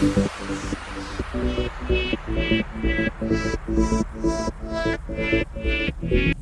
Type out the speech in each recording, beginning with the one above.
Thank you.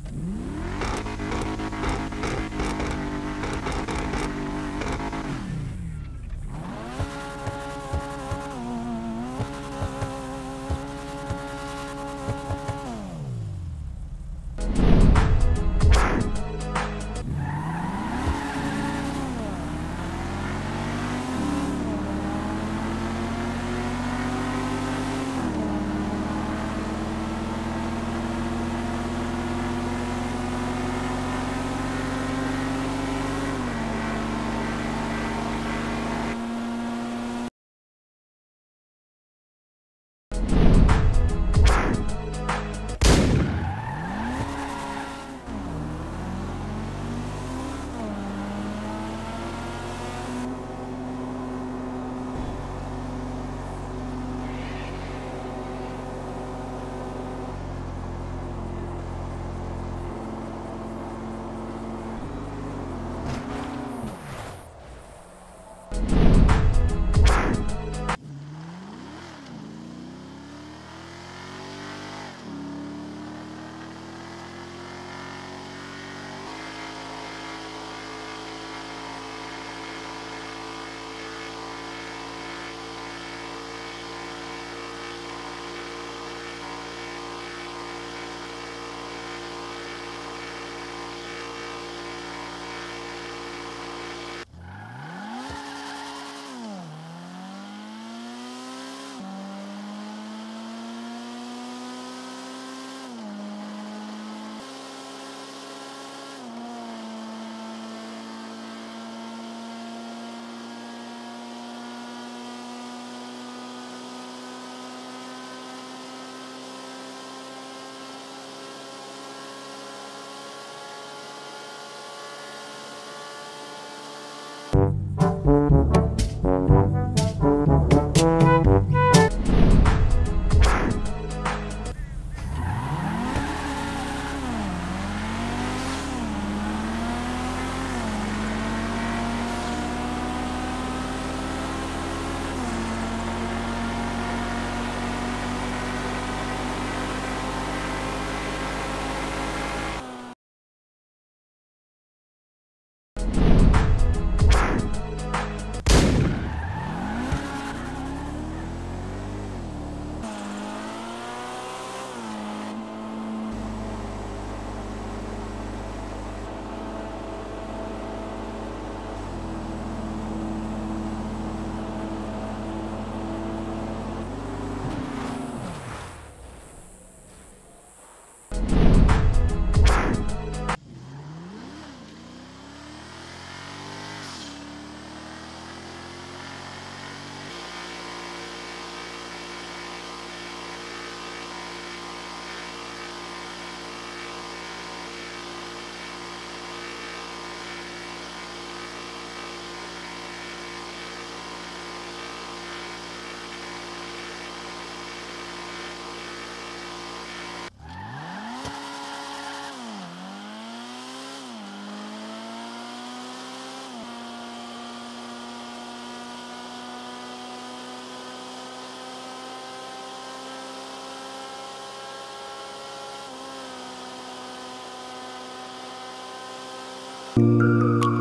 Música